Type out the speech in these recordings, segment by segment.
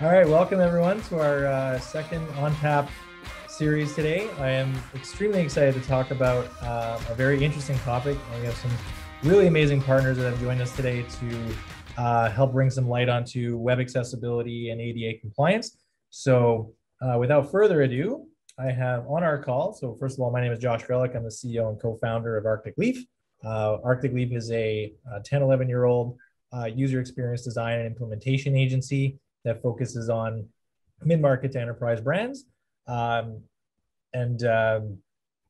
All right, welcome everyone to our uh, second on tap series today. I am extremely excited to talk about uh, a very interesting topic. And we have some really amazing partners that have joined us today to uh, help bring some light onto web accessibility and ADA compliance. So, uh, without further ado, I have on our call. So, first of all, my name is Josh Grelick. I'm the CEO and co founder of Arctic Leaf. Uh, Arctic Leaf is a, a 10, 11 year old uh, user experience design and implementation agency that focuses on mid market to enterprise brands. Um, and um,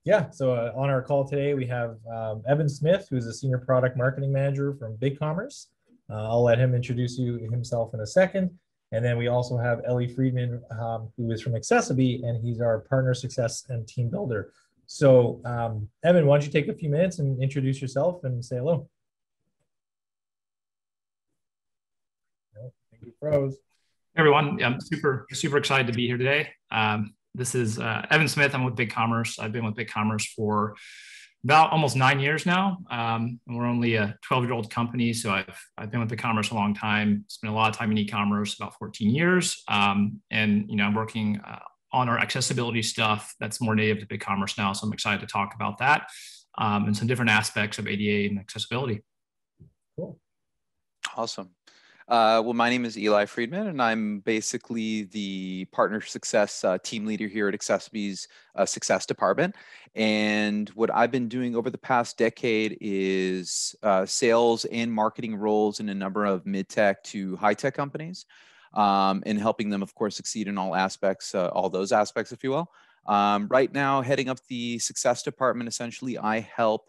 yeah, so uh, on our call today, we have um, Evan Smith, who's a senior product marketing manager from BigCommerce. Uh, I'll let him introduce you himself in a second. And then we also have Ellie Friedman, um, who is from accessiBe, and he's our partner success and team builder. So, um, Evan, why don't you take a few minutes and introduce yourself and say hello? thank you, froze. Everyone, I'm super, super excited to be here today. Um, this is uh, Evan Smith. I'm with BigCommerce. I've been with BigCommerce for about almost nine years now. Um, and we're only a 12 year old company. So I've, I've been with BigCommerce a long time, spent a lot of time in e-commerce, about 14 years. Um, and, you know, I'm working uh, on our accessibility stuff that's more native to BigCommerce now. So I'm excited to talk about that um, and some different aspects of ADA and accessibility. Cool. Awesome. Uh, well, my name is Eli Friedman, and I'm basically the partner success uh, team leader here at accessiBe's uh, success department. And what I've been doing over the past decade is uh, sales and marketing roles in a number of mid tech to high tech companies, um, and helping them, of course, succeed in all aspects, uh, all those aspects, if you will. Um, right now, heading up the success department, essentially, I help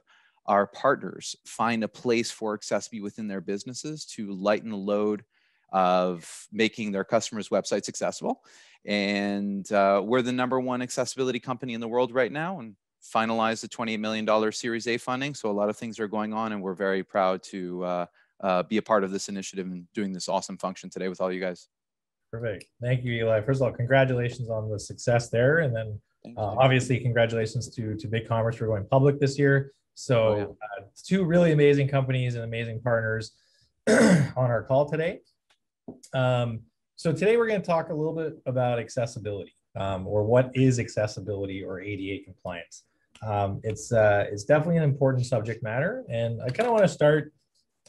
our partners find a place for accessibility within their businesses to lighten the load of making their customers' websites accessible. And uh, we're the number one accessibility company in the world right now and finalized the $28 million Series A funding. So a lot of things are going on, and we're very proud to uh, uh, be a part of this initiative and doing this awesome function today with all you guys. Perfect. Thank you, Eli. First of all, congratulations on the success there. And then uh, obviously, congratulations to, to BigCommerce for going public this year. So, oh, yeah. uh, two really amazing companies and amazing partners on our call today. Um, so, today we're going to talk a little bit about accessibility um, or what is accessibility or ADA compliance. Um, it's, uh, it's definitely an important subject matter. And I kind of want to start.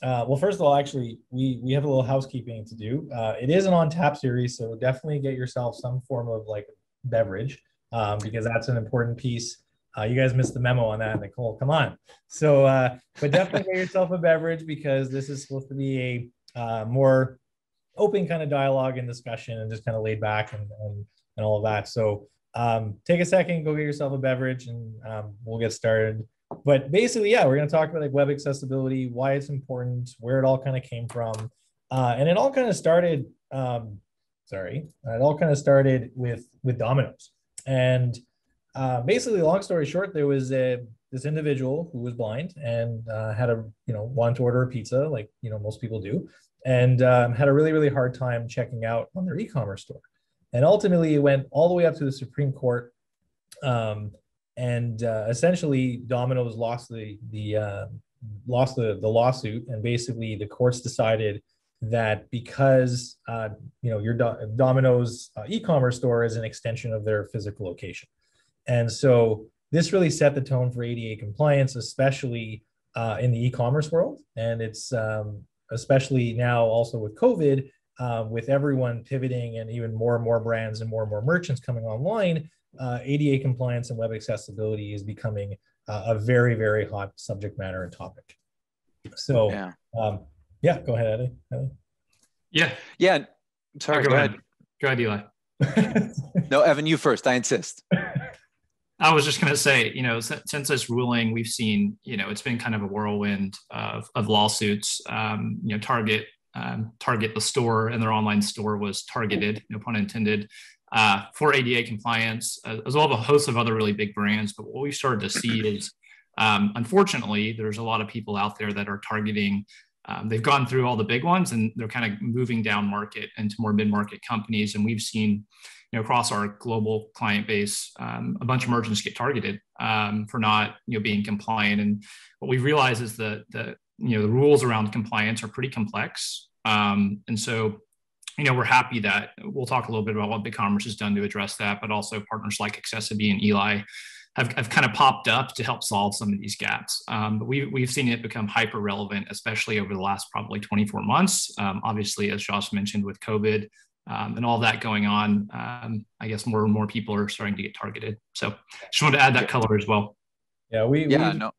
Uh, well, first of all, actually, we, we have a little housekeeping to do. Uh, it is an on tap series, so definitely get yourself some form of like beverage um, because that's an important piece uh, you guys missed the memo on that, Nicole. Come on. So, uh, but definitely get yourself a beverage because this is supposed to be a uh, more open kind of dialogue and discussion and just kind of laid back and, and, and all of that. So, um, take a second, go get yourself a beverage, and um, we'll get started. But basically, yeah, we're going to talk about like web accessibility, why it's important, where it all kind of came from, uh, and it all kind of started. Um, sorry, it all kind of started with with Domino's and uh, basically, long story short, there was a this individual who was blind and uh, had a you know wanted to order a pizza like you know most people do, and um, had a really really hard time checking out on their e-commerce store, and ultimately it went all the way up to the Supreme Court, um, and uh, essentially Domino's lost the the uh, lost the the lawsuit, and basically the courts decided that because uh, you know your Do- Domino's uh, e-commerce store is an extension of their physical location and so this really set the tone for ADA compliance, especially uh, in the e-commerce world. And it's um, especially now also with COVID, uh, with everyone pivoting and even more and more brands and more and more merchants coming online, uh, ADA compliance and web accessibility is becoming uh, a very, very hot subject matter and topic. So, yeah, um, yeah go ahead, Eddie. Yeah. Yeah. Sorry, go, go ahead. ahead. Go ahead, Eli. no, Evan, you first. I insist. I was just going to say, you know, since this ruling, we've seen, you know, it's been kind of a whirlwind of, of lawsuits. Um, you know, Target, um, Target, the store and their online store was targeted, no pun intended, uh, for ADA compliance, as well as a host of other really big brands. But what we started to see is, um, unfortunately, there's a lot of people out there that are targeting. Um, they've gone through all the big ones and they're kind of moving down market into more mid market companies. And we've seen you know, across our global client base, um, a bunch of merchants get targeted um, for not, you know, being compliant. And what we realize is that the, you know, the rules around compliance are pretty complex. Um, and so, you know, we're happy that we'll talk a little bit about what BigCommerce has done to address that, but also partners like Accessibility and Eli have, have kind of popped up to help solve some of these gaps. Um, but we, we've seen it become hyper relevant, especially over the last probably 24 months. Um, obviously, as Josh mentioned with COVID um, and all that going on, um, I guess more and more people are starting to get targeted. So just wanted to add that color as well. Yeah, we, yeah, no.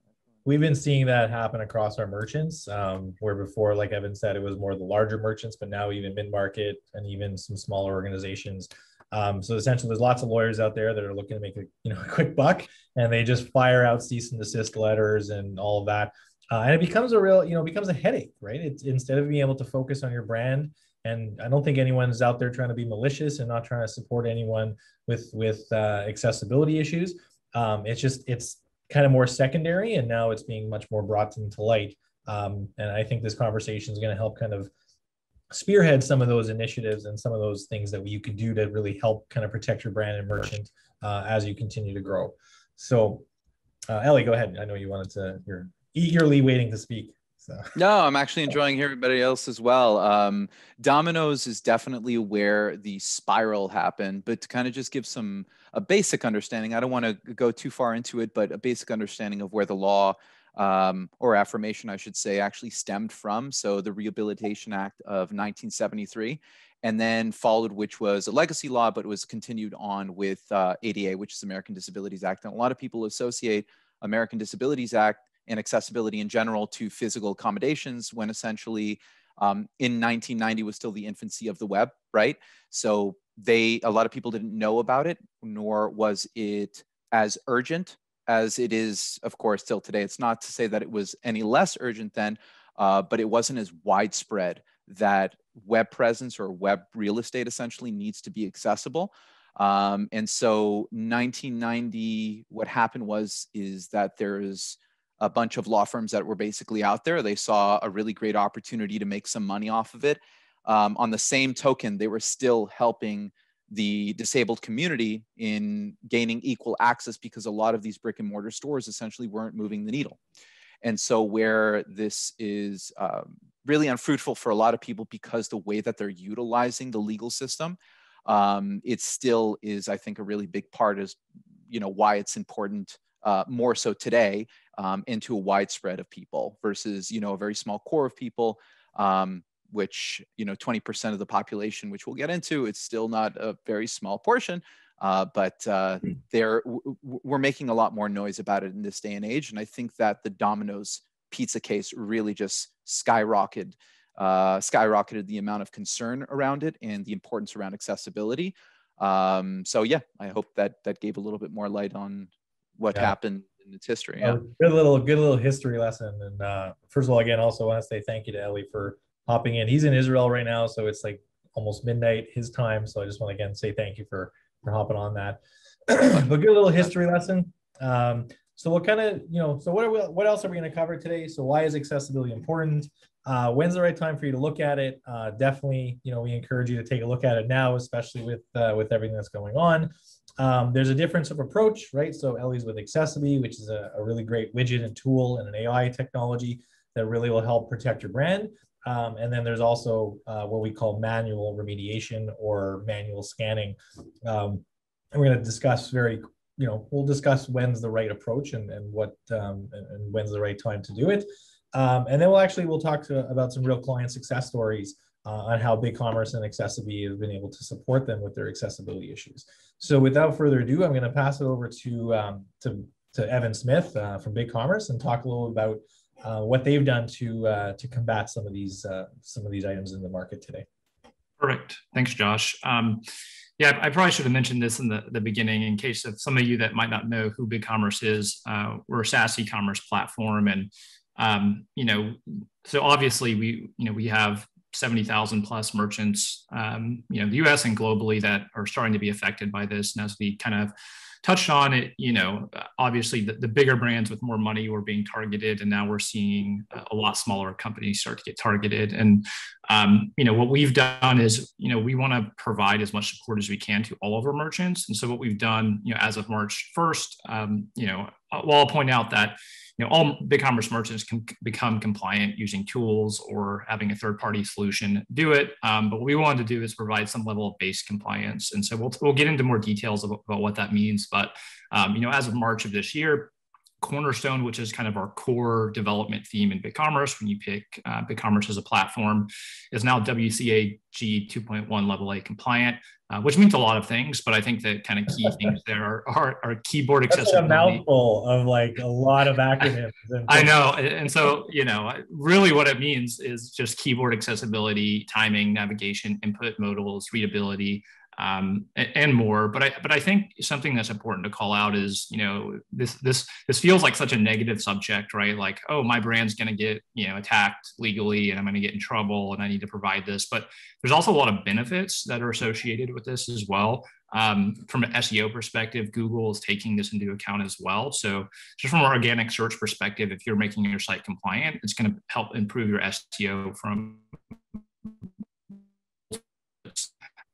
We've been seeing that happen across our merchants, um, where before, like Evan said, it was more the larger merchants, but now even mid market and even some smaller organizations um, so essentially, there's lots of lawyers out there that are looking to make a you know a quick buck, and they just fire out cease and desist letters and all of that, uh, and it becomes a real you know becomes a headache, right? It's instead of being able to focus on your brand, and I don't think anyone's out there trying to be malicious and not trying to support anyone with with uh, accessibility issues. Um, it's just it's kind of more secondary, and now it's being much more brought into light. Um, and I think this conversation is going to help kind of spearhead some of those initiatives and some of those things that you can do to really help kind of protect your brand and merchant uh, as you continue to grow. So, uh, Ellie, go ahead. I know you wanted to. You're eagerly waiting to speak. So. No, I'm actually enjoying hearing everybody else as well. Um, Domino's is definitely where the spiral happened, but to kind of just give some a basic understanding, I don't want to go too far into it, but a basic understanding of where the law um, or affirmation, I should say, actually stemmed from. So the Rehabilitation Act of 1973, and then followed, which was a legacy law, but was continued on with uh, ADA, which is American Disabilities Act. And a lot of people associate American Disabilities Act and accessibility in general to physical accommodations when essentially um, in 1990 was still the infancy of the web, right? So they, a lot of people didn't know about it, nor was it as urgent as it is, of course, till today. It's not to say that it was any less urgent then, uh, but it wasn't as widespread that web presence or web real estate essentially needs to be accessible. Um, and so 1990, what happened was is that there's a bunch of law firms that were basically out there. They saw a really great opportunity to make some money off of it. Um, on the same token, they were still helping the disabled community in gaining equal access because a lot of these brick and mortar stores essentially weren't moving the needle. And so, where this is um, really unfruitful for a lot of people because the way that they're utilizing the legal system, um, it still is, I think, a really big part is, you know, why it's important uh, more so today um, into a widespread of people versus, you know, a very small core of people. Um, which you know 20% of the population which we'll get into it's still not a very small portion uh, but uh, hmm. they're we're making a lot more noise about it in this day and age and i think that the domino's pizza case really just skyrocketed uh, skyrocketed the amount of concern around it and the importance around accessibility um, so yeah i hope that that gave a little bit more light on what yeah. happened in its history yeah. good little good little history lesson and uh, first of all again also want to say thank you to ellie for hopping in. He's in Israel right now, so it's like almost midnight his time. So I just want to again say thank you for for hopping on that. but good little history lesson. Um, so what kind of you know? So what are we, what else are we going to cover today? So why is accessibility important? Uh, when's the right time for you to look at it? Uh, definitely, you know, we encourage you to take a look at it now, especially with uh, with everything that's going on. Um, there's a difference of approach, right? So Ellie's with Accessibility, which is a, a really great widget and tool and an AI technology that really will help protect your brand. Um, and then there's also uh, what we call manual remediation or manual scanning. Um, and we're going to discuss very, you know, we'll discuss when's the right approach and, and what um, and, when's the right time to do it. Um, and then we'll actually we'll talk to, about some real client success stories uh, on how BigCommerce and Accessibility have been able to support them with their accessibility issues. So without further ado, I'm going to pass it over to um, to, to Evan Smith uh, from BigCommerce and talk a little about uh, what they've done to uh, to combat some of these uh, some of these items in the market today. Perfect. Thanks, Josh. Um, yeah, I probably should have mentioned this in the, the beginning in case of some of you that might not know who BigCommerce is. Uh, we're a SaaS e-commerce platform, and um, you know, so obviously we you know we have 70,000 plus merchants, um, you know, the U.S. and globally that are starting to be affected by this. And as we kind of touched on it, you know, obviously the, the, bigger brands with more money were being targeted, and now we're seeing a lot smaller companies start to get targeted. And um, you know, what we've done is, you know, we want to provide as much support as we can to all of our merchants. And so what we've done, you know, as of March 1st, um, you know, well, I'll point out that you know all BigCommerce merchants can become compliant using tools or having a third party solution do it. Um, but what we wanted to do is provide some level of base compliance, and so we'll we'll get into more details about, about what that means. But um, you know, as of March of this year, Cornerstone, which is kind of our core development theme in BigCommerce, when you pick uh, BigCommerce as a platform, is now WCAG 2.1 level A compliant, uh, which means a lot of things. But I think the kind of key things there are, are, are keyboard That's accessibility. a mouthful of like a lot of acronyms. I know. And so, you know, really what it means is just keyboard accessibility, timing, navigation, input modals, readability, um, and more. But I but I think something that's important to call out is you know this this this feels like such a negative subject, right? Like oh my brand's going to get you know attacked legally and I'm going to get in trouble and I need to provide this. But there's also a lot of benefits that are associated with this as well. Um, from an SEO perspective, Google is taking this into account as well. So, just from an organic search perspective, if you're making your site compliant, it's going to help improve your SEO from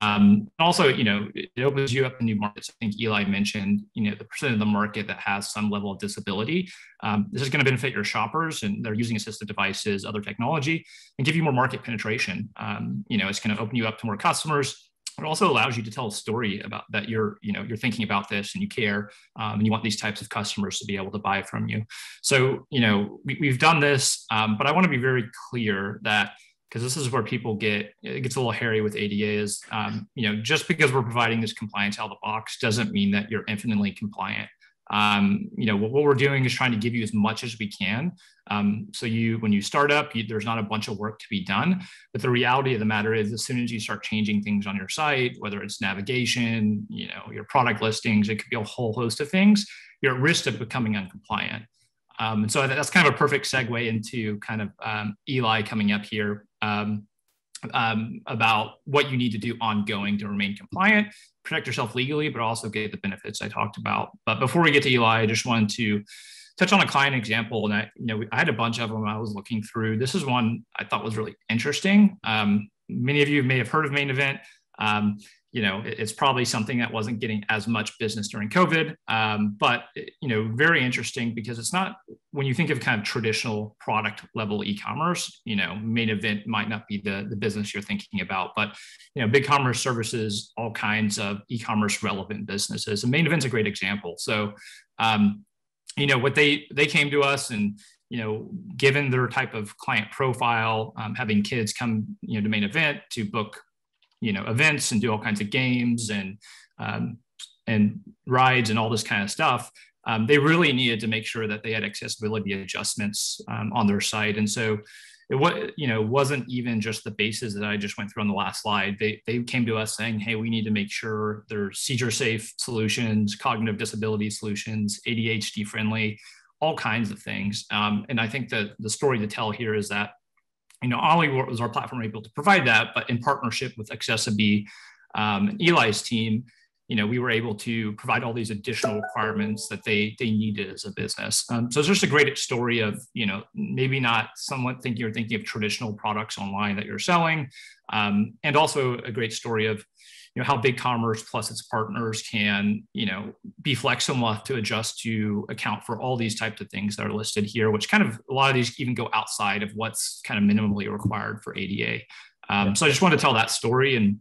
um, also, you know, it opens you up to new markets. I think Eli mentioned, you know, the percent of the market that has some level of disability. Um, this is going to benefit your shoppers, and they're using assistive devices, other technology, and give you more market penetration. Um, you know, it's going to open you up to more customers. It also allows you to tell a story about that you're, you know, you're thinking about this and you care, um, and you want these types of customers to be able to buy from you. So, you know, we, have done this, um, but I want to be very clear that because this is where people get it gets a little hairy with ADA is um, you know just because we're providing this compliance out of the box doesn't mean that you're infinitely compliant. Um, you know what, what, we're doing is trying to give you as much as we can. Um, so you when you start up, you, there's not a bunch of work to be done. But the reality of the matter is, as soon as you start changing things on your site, whether it's navigation, you know your product listings, it could be a whole host of things. You're at risk of becoming uncompliant. Um, and so that's kind of a perfect segue into kind of um, Eli coming up here um, um, about what you need to do ongoing to remain compliant, protect yourself legally, but also get the benefits I talked about. But before we get to Eli, I just wanted to touch on a client example. And I, you know, I had a bunch of them I was looking through. This is one I thought was really interesting. Um, many of you may have heard of Main Event. Um, you know, it's probably something that wasn't getting as much business during COVID, um, but you know, very interesting because it's not when you think of kind of traditional product level e-commerce. You know, main event might not be the the business you're thinking about, but you know, big commerce services all kinds of e-commerce relevant businesses, and main event's a great example. So, um, you know, what they they came to us and you know, given their type of client profile, um, having kids come, you know, to main event to book you know events and do all kinds of games and um, and rides and all this kind of stuff um, they really needed to make sure that they had accessibility adjustments um, on their site and so it was you know wasn't even just the bases that i just went through on the last slide. They, they came to us saying hey we need to make sure there's seizure safe solutions cognitive disability solutions adhd friendly all kinds of things. Um, and i think that the story to tell here is that you know, Ollie was our platform able to provide that, but in partnership with AccessiBe um, Eli's team, you know, we were able to provide all these additional requirements that they they needed as a business. Um, so it's just a great story of, you know, maybe not someone thinking you're thinking of traditional products online that you're selling, um, and also a great story of, you know how BigCommerce plus its partners can you know be flexible enough to adjust to account for all these types of things that are listed here which kind of a lot of these even go outside of what's kind of minimally required for ada um, so i just want to tell that story and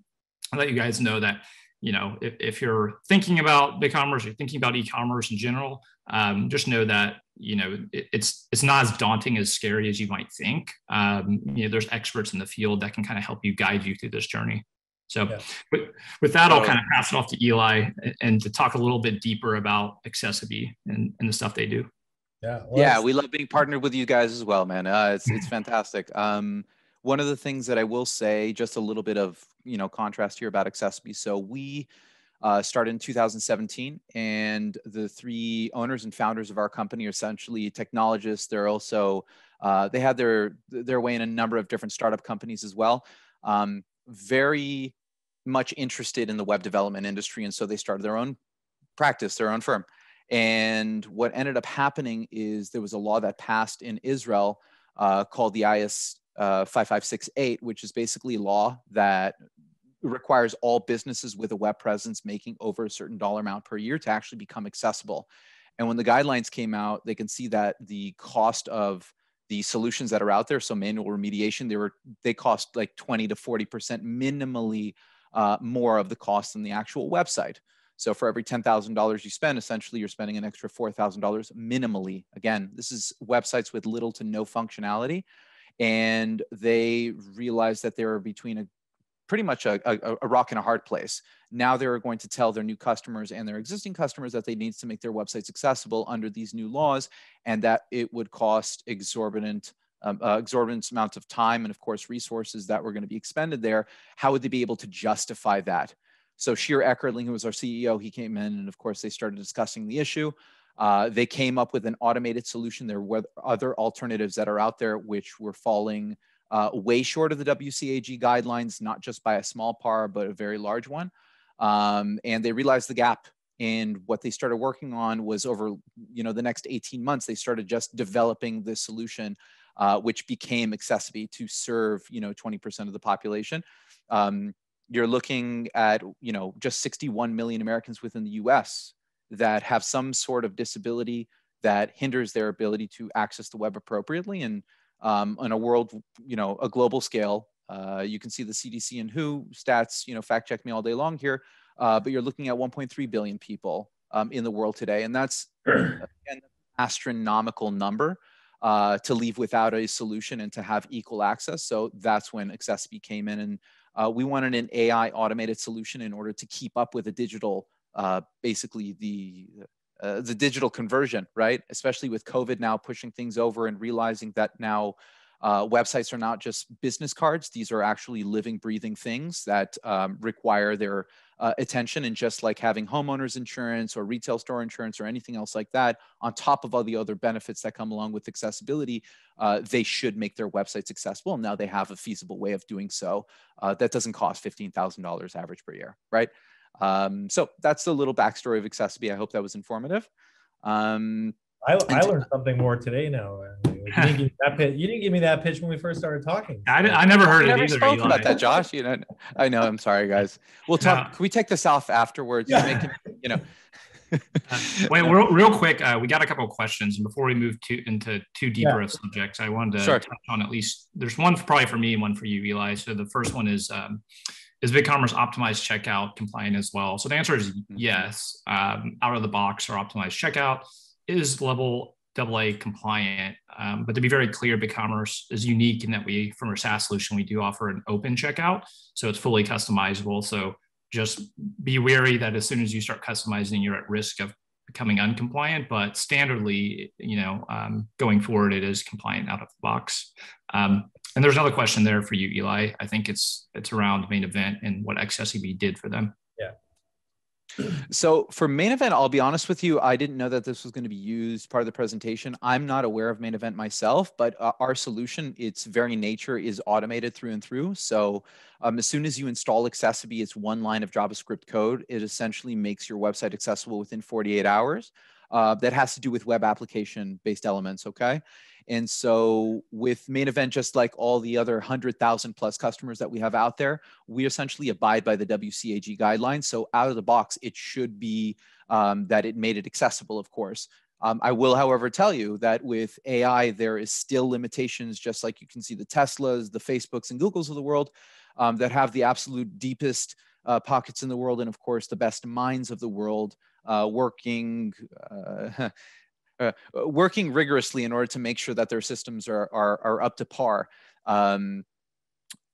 let you guys know that you know if, if you're thinking about BigCommerce you're thinking about e-commerce in general um, just know that you know it, it's it's not as daunting as scary as you might think. Um, you know there's experts in the field that can kind of help you guide you through this journey so yeah. with, with that, I'll kind of pass it off to Eli and to talk a little bit deeper about Accessibility and, and the stuff they do. Yeah. Well, yeah. We love being partnered with you guys as well, man. Uh, it's, it's fantastic. Um, one of the things that I will say, just a little bit of, you know, contrast here about Accessibility. So we uh, started in 2017 and the three owners and founders of our company are essentially technologists. They're also, uh, they had their, their way in a number of different startup companies as well. Um, very much interested in the web development industry. And so they started their own practice, their own firm. And what ended up happening is there was a law that passed in Israel uh, called the IS uh, 5568, which is basically a law that requires all businesses with a web presence making over a certain dollar amount per year to actually become accessible. And when the guidelines came out, they can see that the cost of the solutions that are out there, so manual remediation, they were they cost like 20 to 40% minimally uh, more of the cost than the actual website. So for every $10,000 you spend, essentially you're spending an extra $4,000 minimally. Again, this is websites with little to no functionality. And they realized that they were between a pretty much a, a, a, rock and a hard place. Now they're going to tell their new customers and their existing customers that they need to make their websites accessible under these new laws and that it would cost exorbitant um, uh, exorbitant amounts of time and of course resources that were going to be expended there. How would they be able to justify that? So Shir Ekerling, who was our CEO, he came in and of course they started discussing the issue. Uh, they came up with an automated solution. There were other alternatives that are out there which were falling uh, way short of the WCAG guidelines, not just by a small par, but a very large one. Um, and they realized the gap. And what they started working on was over, you know, the next 18 months, they started just developing the solution, uh, which became accessiBe to serve, you know, 20% of the population. Um, you're looking at, you know, just 61 million Americans within the US that have some sort of disability that hinders their ability to access the web appropriately. And um, on a world, you know, a global scale. Uh, you can see the CDC and WHO stats, you know, fact check me all day long here, uh, but you're looking at 1.3 billion people um, in the world today. And that's an astronomical number uh, to leave without a solution and to have equal access. So that's when accessiBe came in and uh, we wanted an AI automated solution in order to keep up with the digital, uh, basically the uh, the digital conversion, right? Especially with COVID now pushing things over and realizing that now uh, websites are not just business cards; these are actually living, breathing things that um, require their uh, attention. And just like having homeowners insurance or retail store insurance or anything else like that, on top of all the other benefits that come along with accessibility, uh, they should make their websites accessible. And now they have a feasible way of doing so uh, that doesn't cost fifteen thousand dollars average per year, right? Um, so that's the little backstory of Accessibility. I hope that was informative. Um, I, I learned something more today now. You didn't, pitch, you didn't, give me that pitch when we first started talking. I, I never heard I it never either. Spoke about that, Josh. You know, I know. I'm sorry, guys. We'll talk. No. Can we take this off afterwards? Yeah. It, you know. uh, wait, real, real quick, uh, we got a couple of questions, and before we move to into too deeper yeah. subjects, I wanted to sure. touch on at least. There's one probably for me and one for you, Eli. So the first one is um, is BigCommerce optimized checkout compliant as well? So the answer is mm-hmm. yes. Um, out of the box, our optimized checkout is level AA compliant. Um, but to be very clear, BigCommerce is unique in that we, from our SaaS solution, we do offer an open checkout. So it's fully customizable. So just be wary that as soon as you start customizing, you're at risk of becoming uncompliant. But standardly, you know, um, going forward, it is compliant out of the box. Um, and there's another question there for you, Eli. I think it's it's around main event and what accessiBe did for them. Yeah. So for main event, I'll be honest with you, I didn't know that this was going to be used part of the presentation. I'm not aware of main event myself, but uh, our solution, its very nature is automated through and through. So um, as soon as you install Accessibility, it's one line of JavaScript code. It essentially makes your website accessible within 48 hours. Uh, that has to do with web application based elements. Okay. And so with main event, just like all the other 100,000 plus customers that we have out there, we essentially abide by the WCAG guidelines. So out of the box, it should be um, that it made it accessible, of course. Um, I will, however, tell you that with AI, there is still limitations, just like you can see the Teslas, the Facebooks, and Googles of the world um, that have the absolute deepest uh, pockets in the world, and of course, the best minds of the world uh, working uh, uh, working rigorously in order to make sure that their systems are, are, are up to par. Um,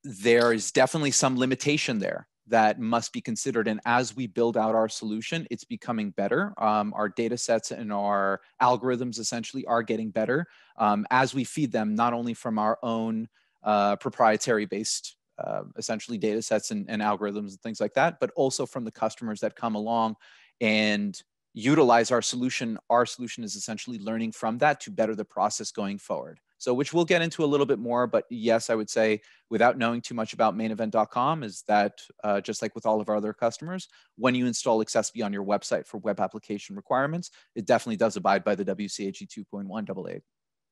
there is definitely some limitation there that must be considered. And as we build out our solution, it's becoming better. Um, our data sets and our algorithms essentially are getting better um, as we feed them, not only from our own uh, proprietary based uh, essentially data sets and, and, algorithms and things like that, but also from the customers that come along and utilize our solution, our solution is essentially learning from that to better the process going forward. So, which we'll get into a little bit more, but yes, I would say without knowing too much about mainevent.com, is that uh, just like with all of our other customers, when you install accessiBe on your website for web application requirements, it definitely does abide by the WCAG 2.1 AA.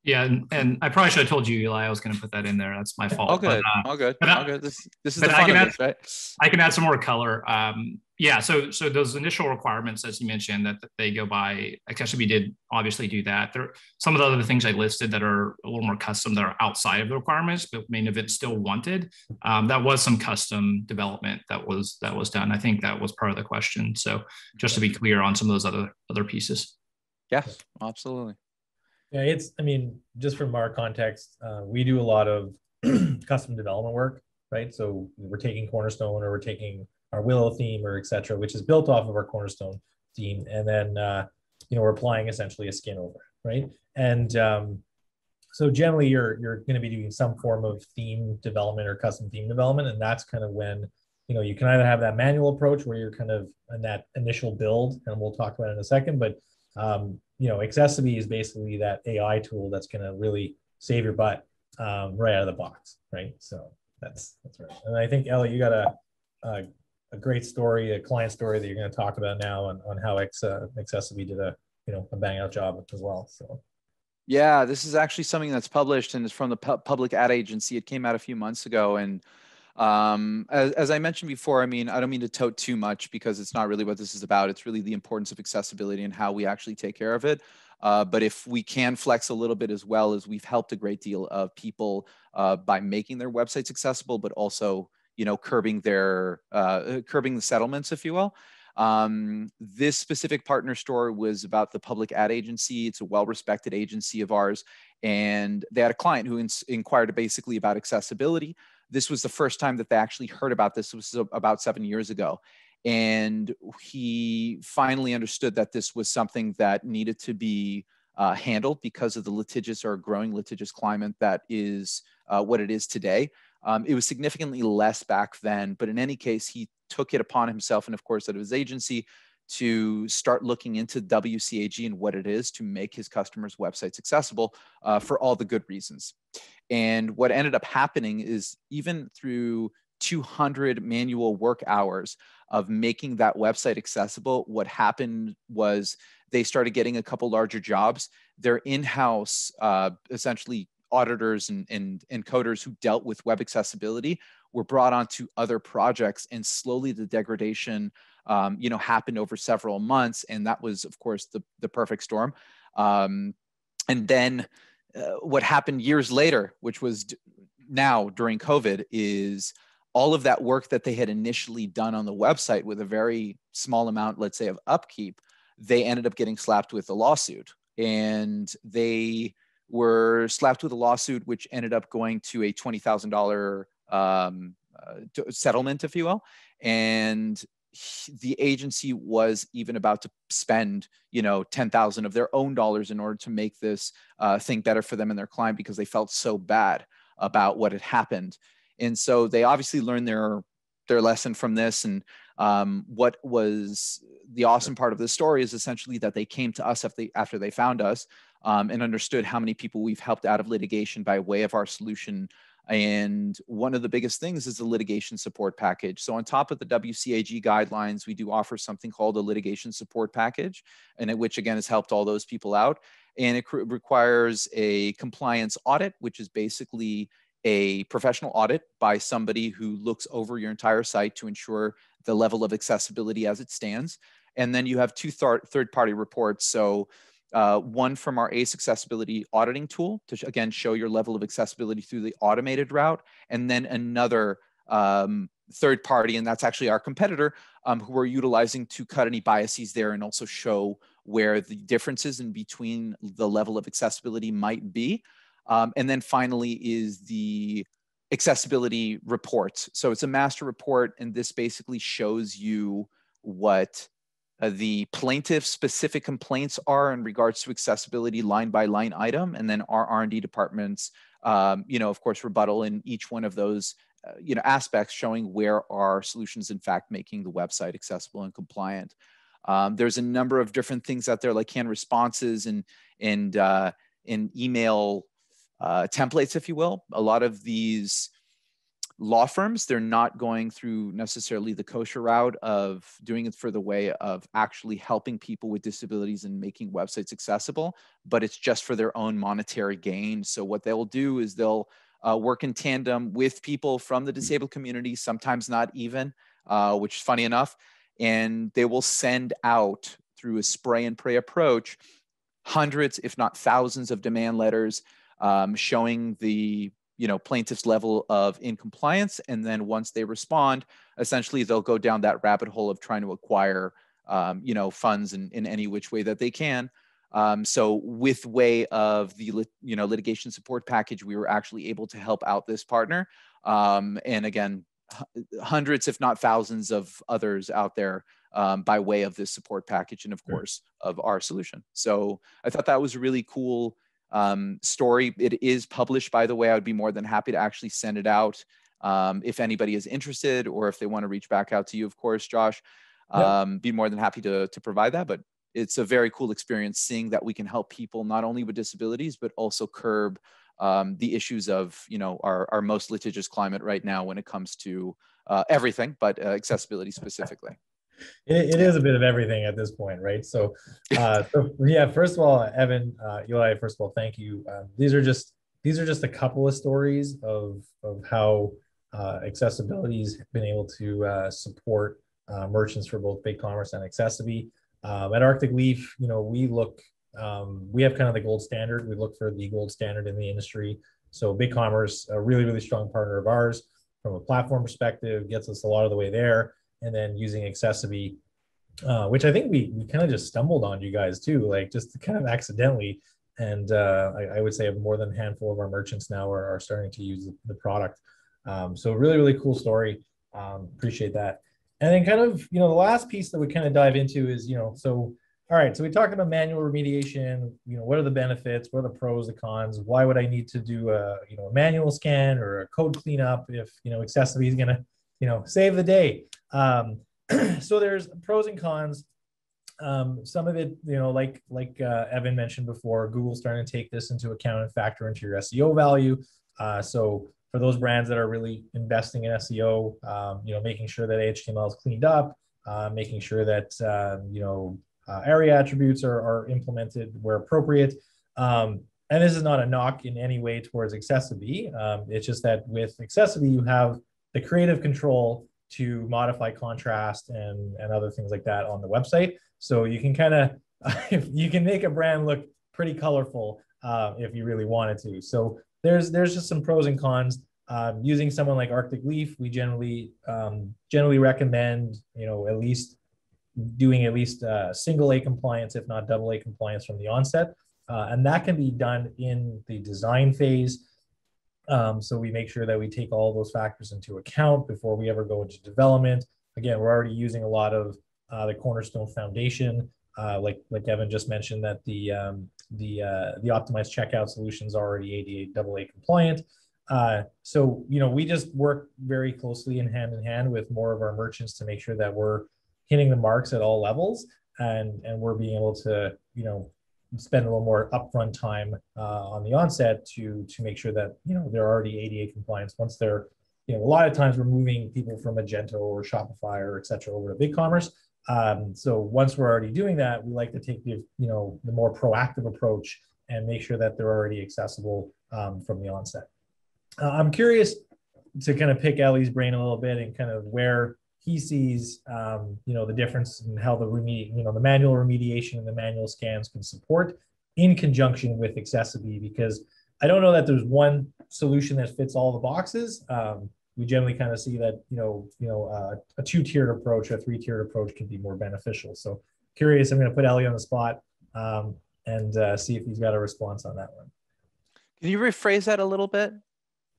Yeah, and, and, I probably should have told you, Eli, I was going to put that in there. That's my fault. All good. But, uh, all good. All good. This, this is the fun I can add, this, right? I can add some more color. Um, yeah, so so those initial requirements, as you mentioned, that, that they go by, Accessibility did obviously do that. There some of the other things I listed that are a little more custom that are outside of the requirements, but main event still wanted. Um, that was some custom development that was that was done. I think that was part of the question. So just to be clear on some of those other other pieces. Yes, absolutely. Yeah, it's. I mean, just from our context, uh, we do a lot of custom development work, right? So we're taking Cornerstone or we're taking our Willow theme or etc., which is built off of our Cornerstone theme, and then uh, you know we're applying essentially a skin over, right? And um, so generally, you're you're going to be doing some form of theme development or custom theme development, and that's kind of when you know you can either have that manual approach where you're kind of in that initial build, and we'll talk about it in a second, but um, you know, Accessibility is basically that AI tool that's going to really save your butt um, right out of the box, right? So that's that's right. And I think Ellie, you got a, a a great story, a client story that you're going to talk about now on, on how uh, did a, you know, a bang out job as well. So. Yeah, this is actually something that's published and it's from the pu- public ad agency. It came out a few months ago. And um, as, as, I mentioned before, I mean, I don't mean to tote too much because it's not really what this is about. It's really the importance of accessibility and how we actually take care of it. Uh, but if we can flex a little bit as well as we've helped a great deal of people uh, by making their websites accessible, but also you know, curbing their uh, curbing the settlements, if you will. Um, this specific partner store was about the public ad agency. It's a well-respected agency of ours, and they had a client who inquired basically about accessibility. This was the first time that they actually heard about this. This was about seven years ago, and he finally understood that this was something that needed to be uh, handled because of the litigious or growing litigious climate that is uh, what it is today. Um, it was significantly less back then, but in any case, he took it upon himself and, of course, out of his agency to start looking into WCAG and what it is to make his customers' websites accessible uh, for all the good reasons. And what ended up happening is even through 200 manual work hours of making that website accessible, what happened was they started getting a couple larger jobs. Their in house, uh, essentially auditors and, and, and coders who dealt with web accessibility were brought onto other projects and slowly the degradation um, you know happened over several months and that was of course the, the perfect storm. Um, and then uh, what happened years later which was now during covid is all of that work that they had initially done on the website with a very small amount let's say of upkeep they ended up getting slapped with a lawsuit. And they were slapped with a lawsuit, which ended up going to a twenty thousand um, uh, settlement, if you will, and the agency was even about to spend, you know, ten thousand of their own dollars in order to make this uh, thing better for them and their client because they felt so bad about what had happened, and so they obviously learned their their lesson from this. And um, what was the awesome part of the story is essentially that they came to us after they, after they found us um, and understood how many people we've helped out of litigation by way of our solution. And one of the biggest things is the litigation support package. So, on top of the WCAG guidelines, we do offer something called a litigation support package, and it, which again has helped all those people out. And it requires a compliance audit, which is basically a professional audit by somebody who looks over your entire site to ensure the level of accessibility as it stands. And then you have two th- third party reports. So, uh, one from our ACE accessibility auditing tool to again show your level of accessibility through the automated route, and then another um, third party, and that's actually our competitor, um, who we're utilizing to cut any biases there and also show where the differences in between the level of accessibility might be. Um, and then finally is the accessibility reports. So it's a master report, and this basically shows you what uh, the plaintiff specific complaints are in regards to accessibility line by line item and then our r&d departments um, you know of course rebuttal in each one of those uh, you know aspects showing where our solutions in fact making the website accessible and compliant. Um, there's a number of different things out there like canned responses and and uh, and email uh, templates if you will. A lot of these law firms they're not going through necessarily the kosher route of doing it for the way of actually helping people with disabilities and making websites accessible but it's just for their own monetary gain. So what they'll do is they'll uh, work in tandem with people from the disabled community sometimes not even uh, which is funny enough and they will send out through a spray and pray approach hundreds, if not thousands, of demand letters um, showing the you know plaintiff's level of in compliance and then once they respond essentially they'll go down that rabbit hole of trying to acquire um, you know funds in, in any which way that they can. Um, so with way of the you know litigation support package we were actually able to help out this partner. Um, and again hundreds if not thousands of others out there um, by way of this support package and of course of our solution. So i thought that was really cool um, story. It is published, by the way. I would be more than happy to actually send it out um, if anybody is interested or if they want to reach back out to you, of course, Josh. Um, Be more than happy to, to provide that. But it's a very cool experience seeing that we can help people not only with disabilities, but also curb um, the issues of you know our, our most litigious climate right now when it comes to uh, everything, but uh, accessibility specifically it, it is a bit of everything at this point, right? So, uh, so yeah, first of all, Evan, uh, Eli, first of all, thank you. Um, these are just these are just a couple of stories of of how uh, accessibility has been able to uh, support uh, merchants for both big commerce and Accessibility. Um, at Arctic Leaf, you know, we look, um, we have kind of the gold standard. We look for the gold standard in the industry. So BigCommerce, a really, really strong partner of ours from a platform perspective, gets us a lot of the way there and then using Accessibility, uh, which I think we we kind of just stumbled on you guys too, like just kind of accidentally. And uh, I, I, would say more than a handful of our merchants now are, are starting to use the, product. Um, so really, really cool story. Um, appreciate that. And then kind of, you know, the last piece that we kind of dive into is, you know, so all right, so we talked about manual remediation. You know, what are the benefits? What are the pros, the cons? Why would I need to do a, you know, a manual scan or a code cleanup if, you know, Accessibility is going to, you know, save the day? Um, so there's pros and cons. Um, some of it, you know, like like uh, Evan mentioned before, Google's starting to take this into account and factor into your SEO value. Uh, so for those brands that are really investing in SEO, um, you know, making sure that HTML is cleaned up, uh, making sure that um, you know uh, ARIA attributes are, are implemented where appropriate. Um, and this is not a knock in any way towards Accessibility. Um, it's just that with Accessibility, you have the creative control to modify contrast and, and other things like that on the website. So you can kind of, you can make a brand look pretty colorful uh, if you really wanted to. So there's, there's just some pros and cons. Um, using someone like Arctic Leaf, we generally, um, generally recommend, you know, at least doing at least uh, single A compliance, if not double A compliance from the onset. Uh, and that can be done in the design phase um, so we make sure that we take all those factors into account before we ever go into development. Again, we're already using a lot of uh, the Cornerstone Foundation, uh, like like Evan just mentioned that the um, the uh, the optimized checkout solution is already ADA AA compliant. Uh, so you know we just work very closely and hand in hand with more of our merchants to make sure that we're hitting the marks at all levels and and we're being able to you know spend a little more upfront time uh, on the onset to to make sure that you know they're already ADA compliance. Once they're, you know, a lot of times we're moving people from Magento or Shopify or et cetera over to BigCommerce. Um, so once we're already doing that, we like to take the you know the more proactive approach and make sure that they're already accessible um, from the onset. Uh, I'm curious to kind of pick Ellie's brain a little bit and kind of where he sees um, you know the difference in how the remedi- you know the manual remediation and the manual scans can support in conjunction with accessibility because I don't know that there's one solution that fits all the boxes. Um, we generally kind of see that you know you know uh, a two-tiered approach, a three-tiered approach can be more beneficial. So curious, I'm going to put Ellie on the spot um, and uh, see if he's got a response on that one. Can you rephrase that a little bit?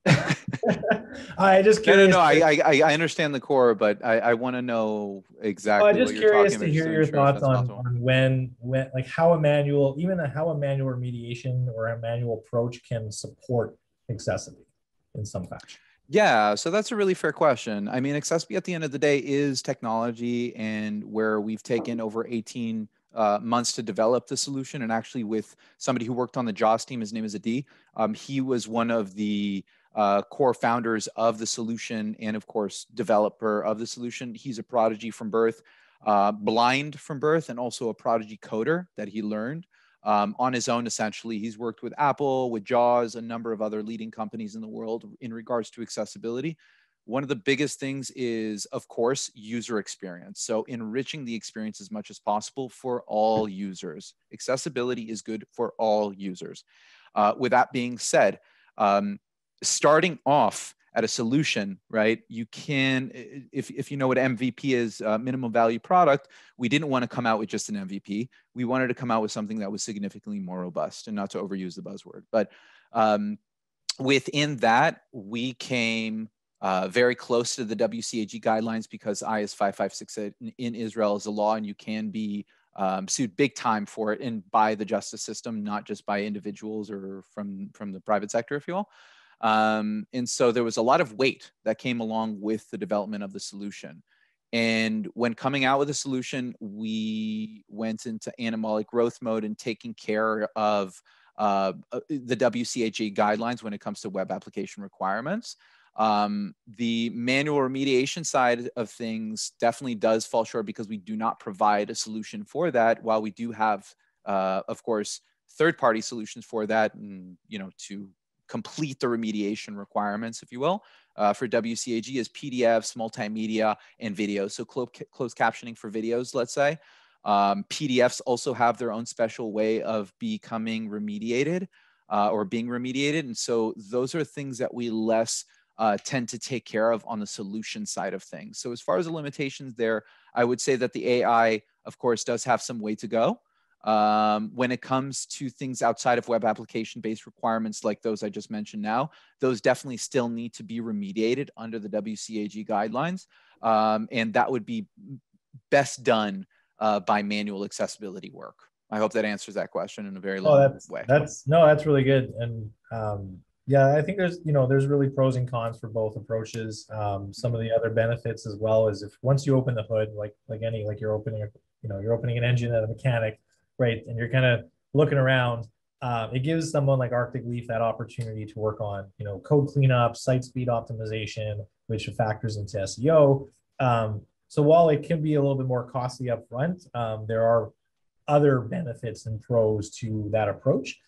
I just curious. No, no, no. I, I, I understand the core, but I, I want to know exactly. I'm just curious to hear your thoughts on, on when, when, like how a manual, even a, how a manual remediation or a manual approach can support accessibility in some fashion. Yeah, so that's a really fair question. I mean, accessibility at the end of the day is technology, and where we've taken over 18 uh, months to develop the solution, and actually with somebody who worked on the JAWS team, his name is Adi. Um, he was one of the uh, core founders of the solution and, of course, developer of the solution. He's a prodigy from birth, uh, blind from birth, and also a prodigy coder that he learned um, on his own, essentially. He's worked with Apple, with JAWS, a number of other leading companies in the world in regards to accessibility. one of the biggest things is, of course, user experience. So enriching the experience as much as possible for all users. Accessibility is good for all users. Uh, with that being said, um, starting off at a solution, right? You can, if, if you know what MVP is, uh, minimum value product, we didn't want to come out with just an MVP. We wanted to come out with something that was significantly more robust and not to overuse the buzzword. But um, within that, we came uh, very close to the WCAG guidelines because IS 556 in, in Israel is a law and you can be um, sued big time for it and by the justice system, not just by individuals or from, from the private sector, if you will. Um, and so there was a lot of weight that came along with the development of the solution. And when coming out with a solution, we went into animalic growth mode and taking care of uh, uh the WCAG guidelines when it comes to web application requirements. Um, the manual remediation side of things definitely does fall short because we do not provide a solution for that. While we do have, uh, of course, third-party solutions for that, and you know, to complete the remediation requirements, if you will, uh, for WCAG is PDFs, multimedia, and videos. So clo closed captioning for videos, let's say. Um, PDFs also have their own special way of becoming remediated uh, or being remediated. And so those are things that we less uh, tend to take care of on the solution side of things. So as far as the limitations there, I would say that the AI, of course, does have some way to go. Um, when it comes to things outside of web application based requirements like those I just mentioned now, those definitely still need to be remediated under the WCAG guidelines. Um, and that would be best done uh, by manual accessibility work. I hope that answers that question in a very long oh, that's, way. That's no, that's really good. And um, yeah, I think there's you know there's really pros and cons for both approaches. Um, some of the other benefits as well is if once you open the hood, like like any like you're opening a you know you're opening an engine at a mechanic right? And you're kind of looking around. Uh, it gives someone like Arctic Leaf that opportunity to work on, you know, code cleanup, site speed optimization, which factors into SEO. Um, so while it can be a little bit more costly upfront, um, there are other benefits and pros to that approach.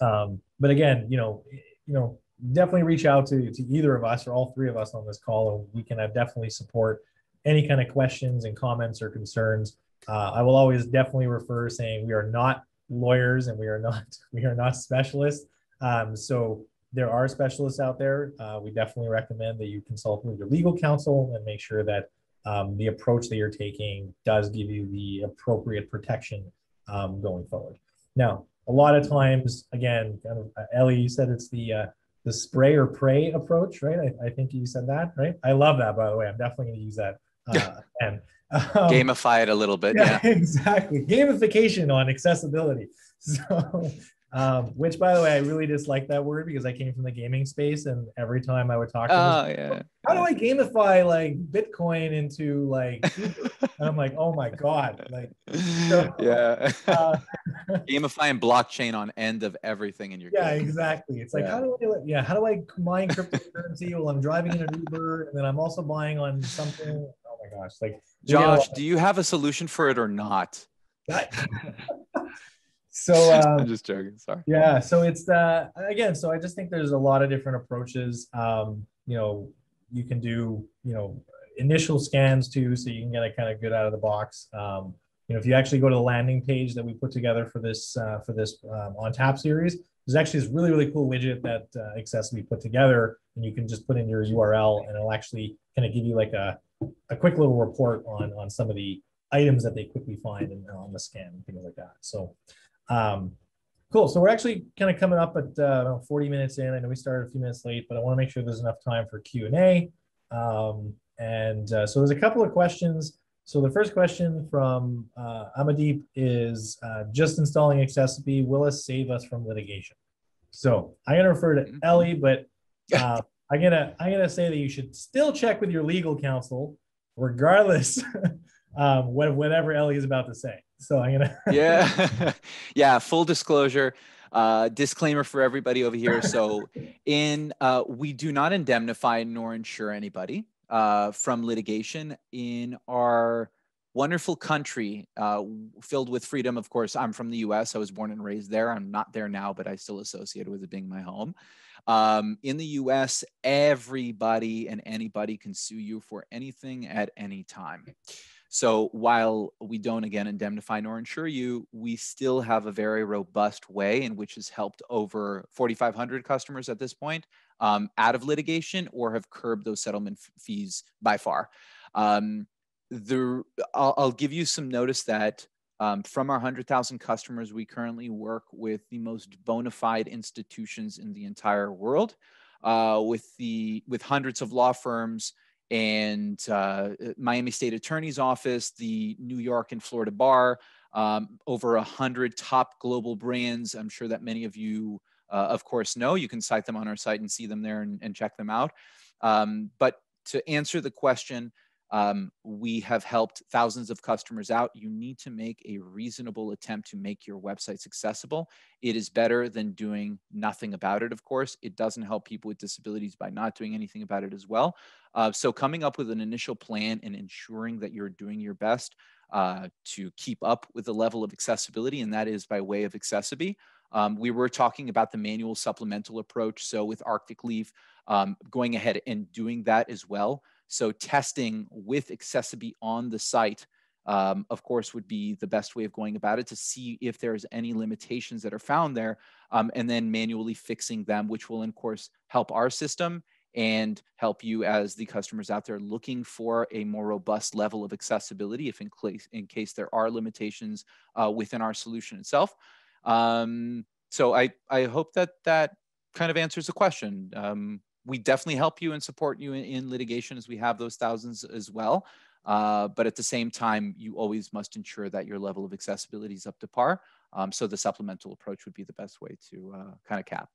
Um, but again, you know, you know, definitely reach out to, to either of us or all three of us on this call, and we can definitely support any kind of questions and comments or concerns. Uh, I will always definitely refer saying we are not lawyers and we are not we are not specialists. Um, so there are specialists out there. Uh, we definitely recommend that you consult with your legal counsel and make sure that um, the approach that you're taking does give you the appropriate protection um, going forward. Now, a lot of times, again, kind of, uh, Ellie, you said it's the uh, the spray or pray approach, right? I, I, think you said that, right? I love that, by the way. I'm definitely going to use that. Uh, and um, Gamify it a little bit. Yeah, yeah, exactly. Gamification on accessibility. So, um, which, by the way, I really dislike that word because I came from the gaming space, and every time I would talk, to oh, this, yeah. how do I gamify like Bitcoin into like? and I'm like, oh my god, like, so, yeah, uh, gamifying blockchain on end of everything in your yeah, game. exactly. It's like yeah. how do I yeah how do I mine cryptocurrency while I'm driving in an Uber and then I'm also buying on something my gosh. Like Josh, do you have a solution for it or not? so um, I'm just joking. Sorry. Yeah. So it's uh again, so I just think there's a lot of different approaches. Um, you know, you can do, you know, initial scans too, so you can get a kind of good out of the box. Um, you know, if you actually go to the landing page that we put together for this uh, for this um, on tap series, there's actually this really really cool widget that uh, accessiBe put together, and you can just put in your URL, and it'll actually kind of give you like a a quick little report on on some of the items that they quickly find and on the scan and things like that. So um, cool. So we're actually kind of coming up at uh, 40 minutes in. I know we started a few minutes late, but I want to make sure there's enough time for Q and A. Um, and uh, so there's a couple of questions. So the first question from uh, Amandeep is uh, just installing accessiBe will it save us from litigation? So I'm going to refer to mm-hmm. Ellie, but uh, I'm gonna I'm gonna say that you should still check with your legal counsel, regardless um, whatever Ellie is about to say. So I'm gonna yeah yeah full disclosure. Uh, disclaimer for everybody over here. So, in uh, we do not indemnify nor insure anybody uh, from litigation in our wonderful country uh, filled with freedom. Of course, I'm from the U.S. I was born and raised there. I'm not there now, but I still associate with it being my home. Um, in the US, everybody and anybody can sue you for anything at any time. So while we don't again indemnify nor insure you, we still have a very robust way in which has helped over 4,500 customers at this point um, out of litigation or have curbed those settlement fees by far. Um, the, I'll, I'll, give you some notice that um, from our 100,000 customers, we currently work with the most bona fide institutions in the entire world, uh, with the with hundreds of law firms and uh, Miami State Attorney's Office, the New York and Florida Bar, um, over a hundred top global brands. I'm sure that many of you, uh, of course, know. You can cite them on our site and see them there and, and check them out. Um, but to answer the question, um, we have helped thousands of customers out. You need to make a reasonable attempt to make your websites accessible. It is better than doing nothing about it, of course. It doesn't help people with disabilities by not doing anything about it as well. Uh, so, coming up with an initial plan and ensuring that you're doing your best uh, to keep up with the level of accessibility, and that is by way of accessiBe. Um, we were talking about the manual supplemental approach. So, with Arctic Leaf, um, going ahead and doing that as well. So testing with accessiBe on the site, um, of course, would be the best way of going about it to see if there's any limitations that are found there, um, and then manually fixing them, which will, of course, help our system and help you as the customers out there looking for a more robust level of accessibility if in case, in case there are limitations uh, within our solution itself. Um, so I, I hope that that kind of answers the question. Um, we definitely help you and support you in, in litigation as we have those thousands as well. Uh, but at the same time, you always must ensure that your level of accessibility is up to par. Um, so the supplemental approach would be the best way to uh, kind of cap.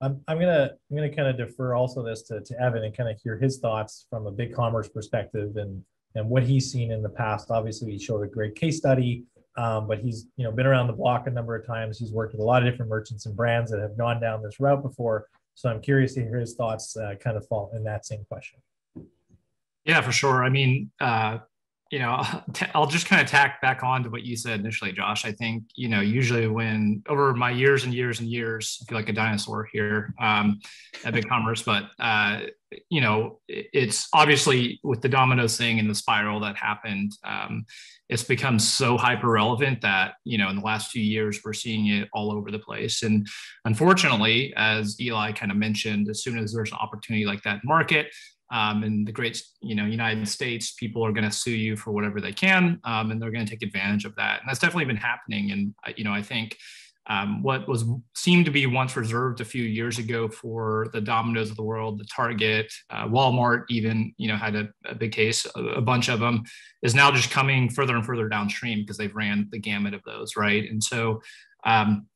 I'm, I'm gonna I'm gonna kind of defer also this to, to Evan and kind of hear his thoughts from a BigCommerce perspective and and what he's seen in the past. Obviously, he showed a great case study, um, but he's you know been around the block a number of times. He's worked with a lot of different merchants and brands that have gone down this route before. So I'm curious to hear his thoughts, uh, kind of fall in that same question. Yeah, for sure. I mean, uh, you know, I'll just kind of tack back on to what you said initially, Josh. I think, you know, usually when over my years and years and years, I feel like a dinosaur here um, at BigCommerce, but, uh, you know, it's obviously with the Domino's thing and the spiral that happened, um, it's become so hyper relevant that, you know, in the last few years, we're seeing it all over the place. And unfortunately, as Eli kind of mentioned, as soon as there's an opportunity like that market, um, in the great, you know, United States, people are going to sue you for whatever they can, um, and they're going to take advantage of that. And that's definitely been happening. And uh, you know, I think um, what was seemed to be once reserved a few years ago for the Domino's of the world, the Target, uh, Walmart, even you know had a, a big case, a, a, bunch of them, is now just coming further and further downstream because they've ran the gamut of those, right? And so, um,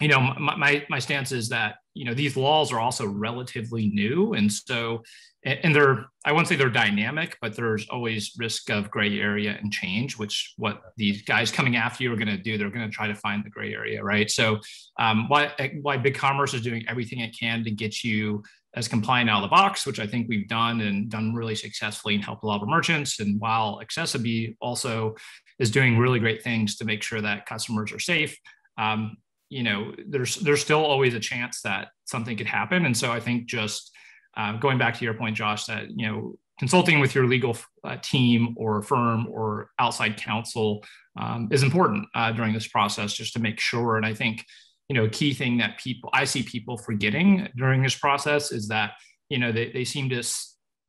you know, my, my my stance is that you know these laws are also relatively new, and so and they're i won't say they're dynamic but there's always risk of gray area and change which what these guys coming after you are going to do. They're going to try to find the gray area right? So um, why why BigCommerce is doing everything it can to get you as compliant out of the box which i think we've done and done really successfully and helped a lot of merchants. And while accessiBe also is doing really great things to make sure that customers are safe um, you know there's there's still always a chance that something could happen. And so i think just uh, going back to your point, Josh, that you know consulting with your legal uh, team or firm or outside counsel um, is important uh, during this process, just to make sure. And I think you know a key thing that people I see people forgetting during this process is that you know they, they seem to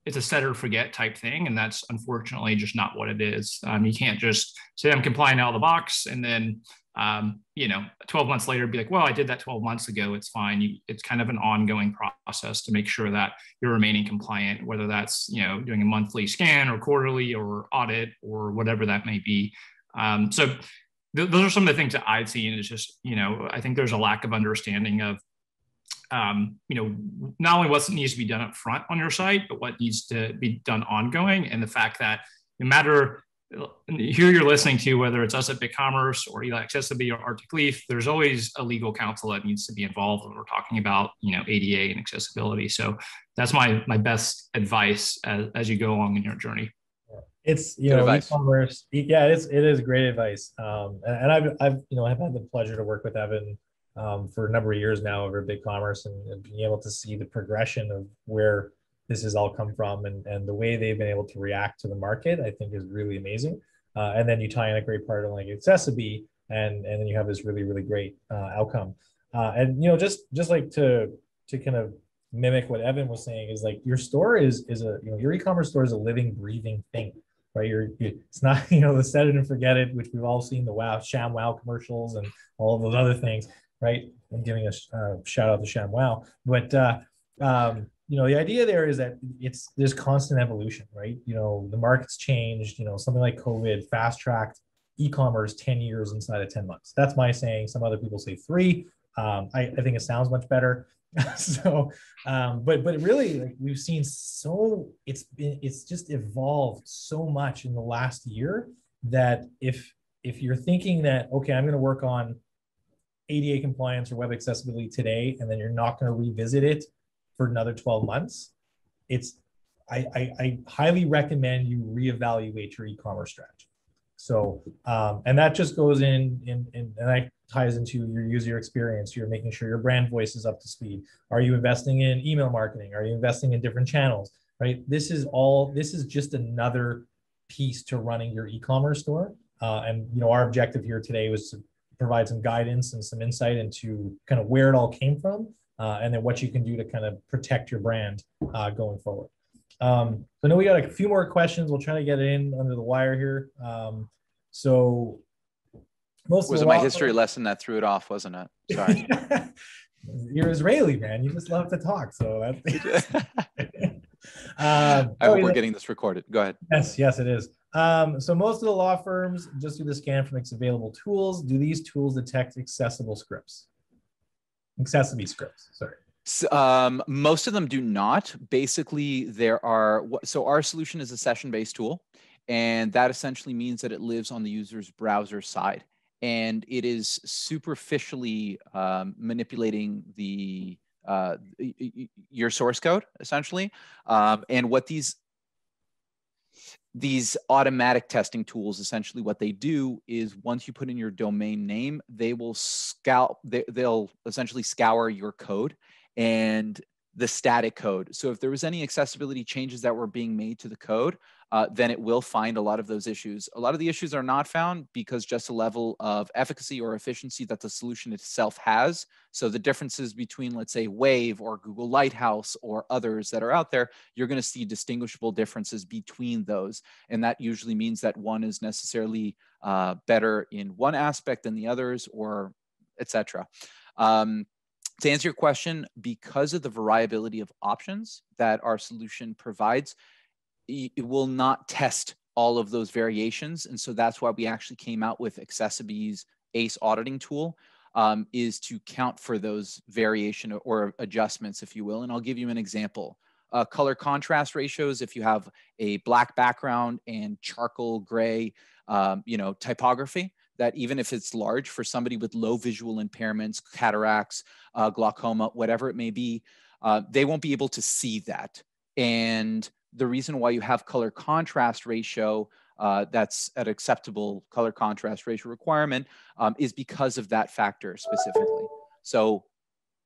it's a set or forget type thing and that's unfortunately just not what it is um, you can't just say i'm complying out of the box and then um, you know, 12 months later, be like, well, I did that 12 months ago. It's fine. You, it's kind of an ongoing process to make sure that you're remaining compliant, whether that's, you know, doing a monthly scan or quarterly or audit or whatever that may be. Um, so th- those are some of the things that I've seen is just, you know, I think there's a lack of understanding of, um, you know, not only what needs to be done up front on your site, but what needs to be done ongoing. And the fact that no matter here you're listening to whether it's us at BigCommerce or Eli accessiBe or Arctic Leaf, there's always a legal counsel that needs to be involved when we're talking about you know ADA and accessibility. So that's my my best advice as, as you go along in your journey. It's you Good know e-commerce. Yeah, it's it is great advice. Um, and, and I've I've you know I've had the pleasure to work with Evan um, for a number of years now over BigCommerce and, and, being able to see the progression of where this has all come from and, and the way they've been able to react to the market, I think is really amazing. Uh, and then you tie in a great partner like accessiBe, and and then you have this really really great uh, outcome. Uh, and you know, just just like to to kind of mimic what Evan was saying is like your store is is a you know your e-commerce store is a living breathing thing right you're it's not you know the set it and forget it which we've all seen the wow ShamWow commercials and all of those other things right i'm giving a uh, shout out to ShamWow but uh, um, you know the idea there is that it's there's constant evolution right? You know the market's changed you know something like covid fast tracked e-commerce 10 years inside of 10 months. That's my saying. Some other people say three. Um, I, I think it sounds much better. So um, but but really like we've seen so it's been it's just evolved so much in the last year that if if you're thinking that okay i'm going to work on ada compliance or web accessibility today and then you're not going to revisit it for another 12 months it's I, I, I highly recommend you reevaluate your e-commerce strategy so um, and that just goes in, in, in and that ties into your user experience. You're making sure your brand voice is up to speed. Are you investing in email marketing? Are you investing in different channels? Right. This is all. This is just another piece to running your e-commerce store. Uh, and you know, our objective here today was to provide some guidance and some insight into kind of where it all came from, uh, and then what you can do to kind of protect your brand uh, going forward. Um, so I know we got a few more questions. We'll try to get it in under the wire here. Um, so most was it my history lesson that threw it off, wasn't it? Sorry. You're Israeli, man. You just love to talk. So that's. um, I hope we're getting this recorded. Go ahead. Yes, yes, it is. Um, so most of the law firms just do the scan from available tools. Do these tools detect accessible scripts? Accessible scripts. Sorry. Um, most of them do not. Basically, there are so our solution is a session-based tool, and that essentially means that it lives on the user's browser side and it is superficially um, manipulating the uh, your source code essentially. Um, and what these these automatic testing tools essentially what they do is once you put in your domain name they will scout they, they'll essentially scour your code and the static code. So if there was any accessibility changes that were being made to the code uh, then it will find a lot of those issues. A lot of the issues are not found because just a level of efficacy or efficiency that the solution itself has. So the differences between, let's say, Wave or Google Lighthouse or others that are out there, you're going to see distinguishable differences between those. And that usually means that one is necessarily uh, better in one aspect than the others or etc. Um, to answer your question, because of the variability of options that our solution provides, it will not test all of those variations. And so that's why we actually came out with accessiBe's ACE auditing tool um, is to count for those variation or adjustments, if you will. And I'll give you an example. Uh, color contrast ratios, if you have a black background and charcoal gray, um, you know, typography, that even if it's large for somebody with low visual impairments, cataracts, uh, glaucoma, whatever it may be, uh, they won't be able to see that. And the reason why you have color contrast ratio uh, that's an acceptable color contrast ratio requirement um, is because of that factor specifically. So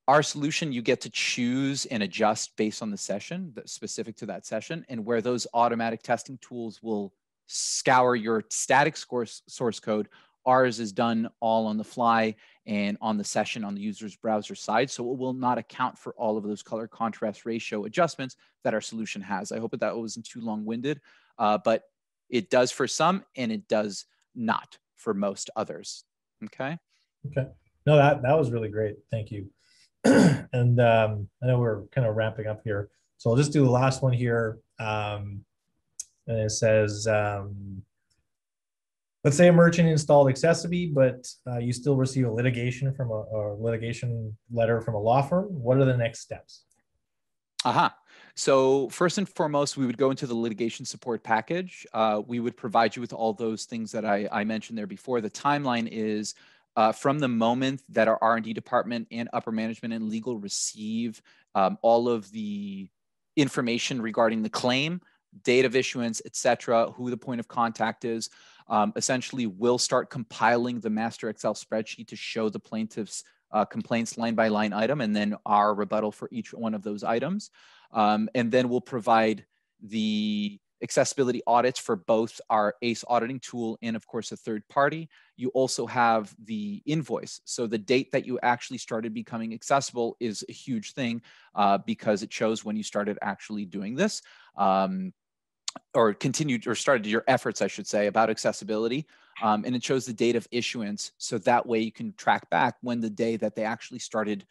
our solution, you get to choose and adjust based on the session that's specific to that session and where those automatic testing tools will scour your static source, source code Ours is done all on the fly and on the session on the user's browser side. So it will not account for all of those color contrast ratio adjustments that our solution has. I hope that that wasn't too long-winded, uh, but it does for some and it does not for most others. Okay. Okay. No, that, that was really great. Thank you. and um, I know we're kind of wrapping up here. So I'll just do the last one here. Um, and it says, um, let's say a merchant installed accessiBe, but uh, you still receive a litigation from a, a, litigation letter from a law firm. What are the next steps? Aha. Uh-huh. So first and foremost, we would go into the litigation support package. Uh, we would provide you with all those things that I, I mentioned there before. The timeline is uh, from the moment that our R&D department and upper management and legal receive um, all of the information regarding the claim, date of issuance, et cetera, who the point of contact is, um, essentially we'll start compiling the master Excel spreadsheet to show the plaintiff's uh, complaints line by line item and then our rebuttal for each one of those items. Um, and then we'll provide the accessibility audits for both our ACE auditing tool and of course a third party. You also have the invoice. So the date that you actually started becoming accessible is a huge thing uh, because it shows when you started actually doing this. Um, or continued or started your efforts, I should say, about accessibility. Um, and it shows the date of issuance. So that way you can track back when the day that they actually started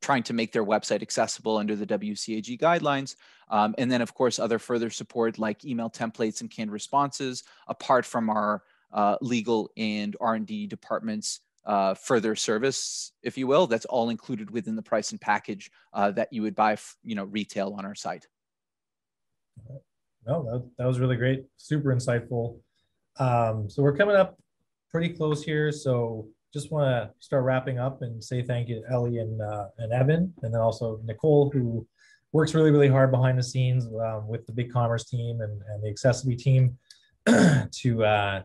trying to make their website accessible under the WCAG guidelines. Um, and then, of course, other further support like email templates and canned responses, apart from our uh, legal and R&D departments uh, further service, if you will. That's all included within the price and package uh, that you would buy, you know, retail on our site. No, that, that was really great. Super insightful. Um, so we're coming up pretty close here. So just want to start wrapping up and say thank you to Ellie and, uh, and Evan, and then also Nicole, who works really, really hard behind the scenes um, with the BigCommerce team and, and the accessiBe team to, uh,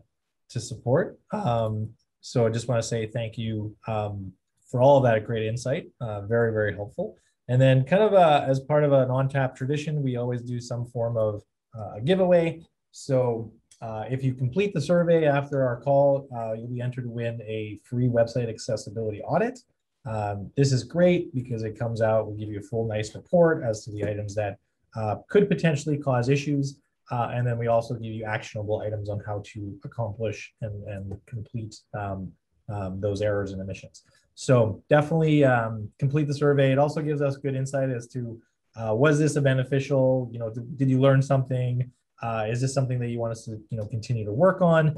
to support. Um, so I just want to say thank you um, for all of that great insight. Uh, very, very helpful. And then kind of uh, as part of an on-tap tradition, we always do some form of uh, giveaway. So uh, if you complete the survey after our call, uh, you'll be entered to win a free website accessibility audit. Um, this is great because it comes out, we'll give you a full nice report as to the items that uh, could potentially cause issues. Uh, and then we also give you actionable items on how to accomplish and, and complete um, um, those errors and omissions. So definitely um, complete the survey. It also gives us good insight as to uh, was this a beneficial, you know, did, did you learn something? Uh, is this something that you want us to, you know, continue to work on?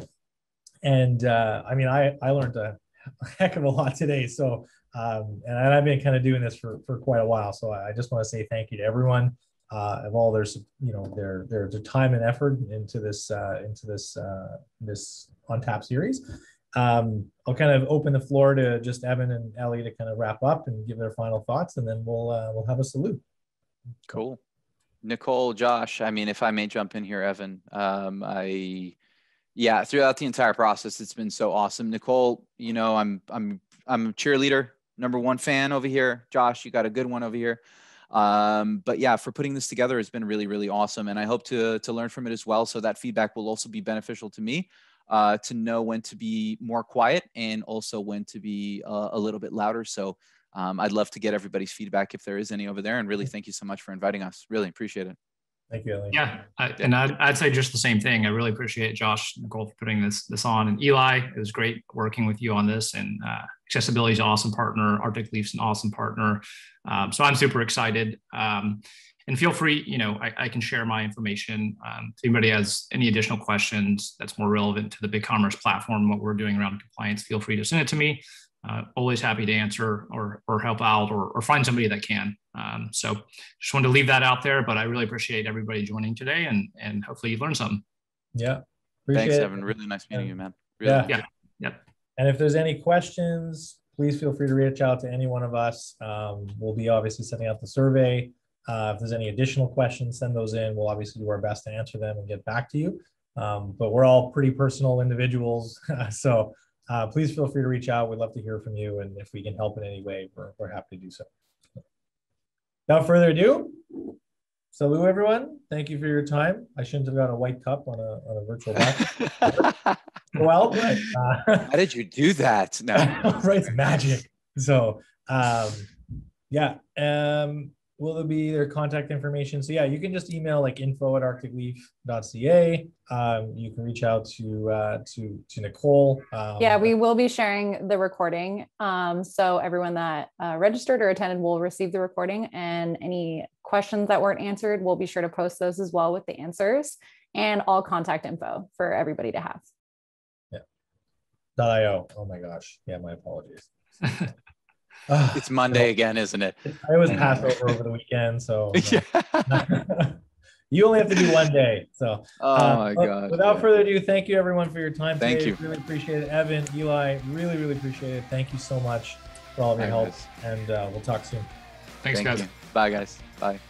And uh, I mean, I, I learned a heck of a lot today. So, um, and I've been kind of doing this for, for quite a while. So I just want to say thank you to everyone uh, of all their, you know, their, their, their time and effort into this, uh, into this, uh, this on tap series. Um, I'll kind of open the floor to just Evan and Ellie to kind of wrap up and give their final thoughts, and then we'll, uh, we'll have a salute. Cool. Nicole, Josh, I mean, if I may jump in here, Evan, um, I, yeah, throughout the entire process, it's been so awesome. Nicole, you know, I'm, I'm, I'm a cheerleader, number one fan over here. Josh, you got a good one over here. Um, but yeah, for putting this together has been really, really awesome. And I hope to, to learn from it as well. So that feedback will also be beneficial to me. Uh, to know when to be more quiet and also when to be uh, a little bit louder. So um, I'd love to get everybody's feedback if there is any over there. And really, thank you so much for inviting us. Really appreciate it. Thank you, Ellie. Yeah, I, and I'd, I'd, say just the same thing. I really appreciate Josh Nicole for putting this this on, and Eli. It was great working with you on this. And uh, accessiBe is an awesome partner. Arctic Leaf's an awesome partner. Um, so I'm super excited. Um, and feel free, you know, I, I can share my information. Um, if anybody has any additional questions that's more relevant to the BigCommerce platform, what we're doing around compliance, feel free to send it to me uh, always happy to answer or, or help out or, or find somebody that can. Um, so just wanted to leave that out there, but I really appreciate everybody joining today and, and hopefully you learned something. Yeah. Thanks, it. Evan. Really nice meeting you, man. Really. Yeah. yeah. Yeah. And if there's any questions, please feel free to reach out to any one of us. Um, we'll be obviously sending out the survey. Uh, if there's any additional questions, send those in. We'll obviously do our best to answer them and get back to you. Um, but we're all pretty personal individuals. so uh, please feel free to reach out. We'd love to hear from you. And if we can help in any way, we're, we're happy to do so. Without further ado, salut everyone. Thank you for your time. I shouldn't have got a white cup on a, on a virtual well, but, uh, how did you do that? No, right, it's magic. So, um, yeah. Um, will there be their contact information? So yeah, you can just email like info at arcticleaf.ca. Um, you can reach out to uh, to to Nicole. Um, yeah, we will be sharing the recording. Um, so everyone that uh, registered or attended will receive the recording, and any questions that weren't answered, we'll be sure to post those as well with the answers and all contact info for everybody to have. Yeah. .io. Oh my gosh. Yeah, my apologies. it's Monday again, isn't it? I was Passover over the weekend, so you only have to do one day. So, oh uh, my god! Without yeah. further ado, thank you everyone for your time. Thank today. you. Really appreciate it, Evan, Eli. Really, really appreciate it. Thank you so much for all of your help, and uh, we'll talk soon. Thanks, thank guys. You. Bye, guys. Bye.